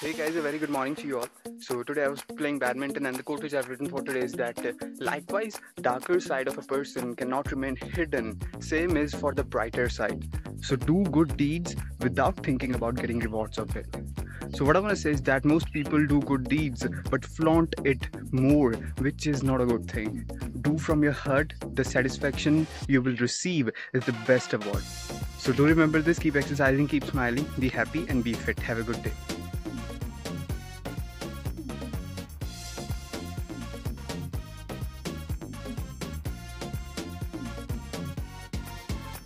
Hey guys, a very good morning to you all. So today I was playing badminton and the quote which I've written for today is that uh, likewise darker side of a person cannot remain hidden. Same is for the brighter side. So do good deeds without thinking about getting rewards of it. So what I want to say is that most people do good deeds but flaunt it more, which is not a good thing. Do from your heart, the satisfaction you will receive is the best award. So do remember this, keep exercising, keep smiling, be happy and be fit. Have a good day.